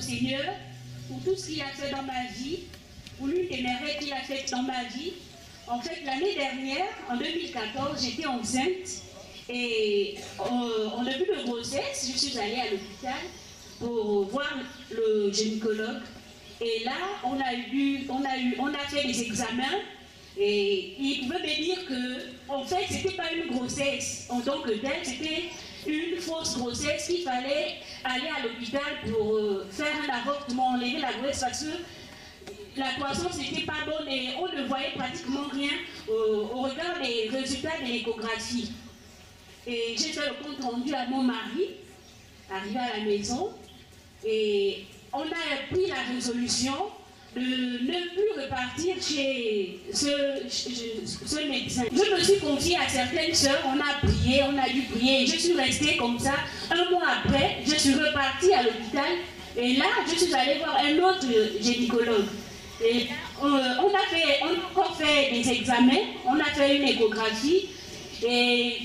Seigneur pour tout ce qu'il a fait dans ma vie, pour l'une des merveilles qu'il a faites dans ma vie. En fait, l'année dernière, en 2014, j'étais enceinte et euh, en début de grossesse, je suis allée à l'hôpital pour voir le gynécologue. Et là, on a eu, on a eu, on a fait des examens et il pouvait me dire que, en fait, c'était pas une grossesse en tant que telle, c'était une fausse grossesse qu'il fallait aller à l'hôpital pour euh, faire un avortement, enlever la grossesse parce que la croissance n'était pas bonne et on ne voyait pratiquement rien au, au regard des résultats de l'échographie. Et j'ai fait le compte rendu à mon mari, arrivé à la maison, et on a pris la résolution de ne plus repartir chez ce, médecin. Je me suis confiée à certaines sœurs, on a prié, on a dû prier, je suis restée comme ça. Un mois après, je suis repartie à l'hôpital, et là, je suis allée voir un autre gynécologue. Et euh, on, a fait, on a encore fait des examens, on a fait une échographie, et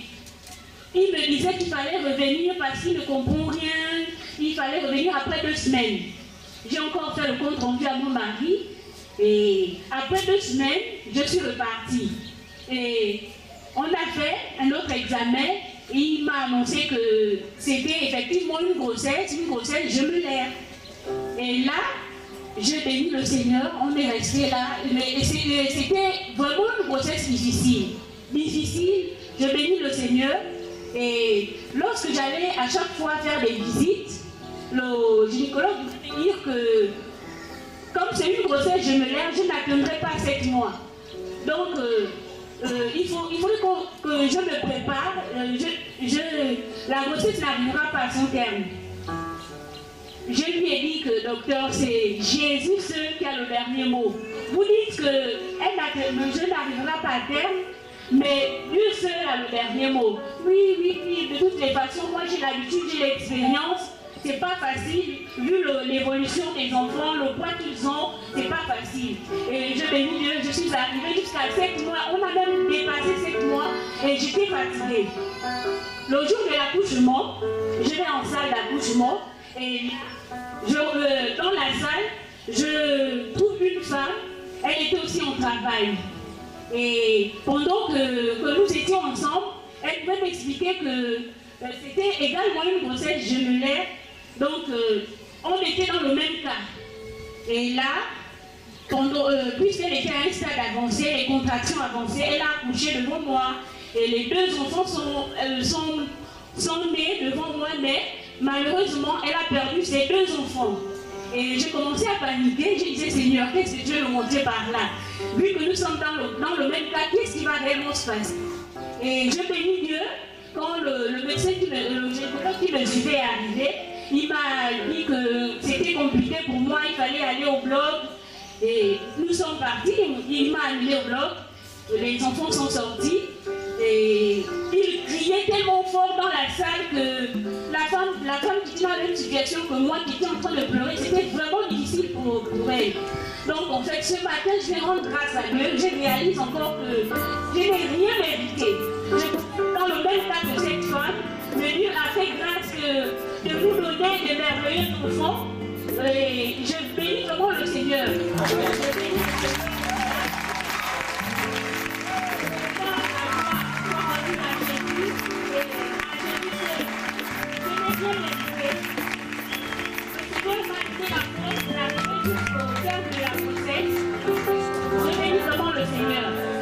il me disait qu'il fallait revenir parce qu'il ne comprend rien, il fallait revenir après deux semaines. J'ai encore fait le compte rendu à mon mari. Et après deux semaines, je suis repartie. Et on a fait un autre examen. Et il m'a annoncé que c'était effectivement une grossesse, une grossesse jumelaire. Et là, je bénis le Seigneur, on est resté là. Mais c'était vraiment une grossesse difficile. Difficile, je bénis le Seigneur. Et lorsque j'allais à chaque fois faire des visites, le gynécologue me dire que comme c'est une grossesse jumelaire, je n'attendrai pas sept mois. Donc, euh, euh, il, faut, il que, je me prépare. Euh, je, je, la grossesse n'arrivera pas à son terme. Je lui ai dit que, docteur, c'est Jésus seul qui a le dernier mot. Vous dites que elle je n'arrivera pas à terme, mais Dieu seul a le dernier mot. Oui, oui, oui, de toutes les façons, moi j'ai l'habitude, j'ai l'expérience c'est pas facile, vu l'évolution des enfants, le poids qu'ils ont, c'est pas facile. Et je bénis Dieu, je suis arrivée jusqu'à 7 mois, on a même dépassé 7 mois et j'étais fatiguée. Le jour de l'accouchement, je vais en salle d'accouchement et euh, dans la salle, je trouve une femme, elle était aussi en travail. Et pendant que, que nous étions ensemble, elle pouvait m'expliquer que euh, c'était également une grossesse jumelaire donc, euh, on était dans le même cas. Et là, euh, puisqu'elle était à un stade avancé, les contractions avancées, elle a accouché devant moi. Et les deux enfants sont, euh, sont, sont nés devant moi, mais malheureusement, elle a perdu ses deux enfants. Et j'ai commencé à paniquer. Je disais, Seigneur, qu'est-ce que Dieu veut montrer par là? Vu que nous sommes dans le, dans le même cas, qu'est-ce qui va réellement se passer? Et je bénis Dieu quand le, médecin qui me, le, qui me suivait est arrivé. Il m'a dit que c'était compliqué pour moi, il fallait aller au blog. Et nous sommes partis, il m'a amené au blog. Les enfants sont sortis. Et il criait tellement fort dans la salle que la femme, la femme qui était dans la même situation que moi, qui était en train de pleurer, c'était vraiment difficile pour, elle. Donc en fait, ce matin, je vais rendre grâce à Dieu. Je réalise encore que je n'ai Et je bénis vraiment le Seigneur. Seigneur.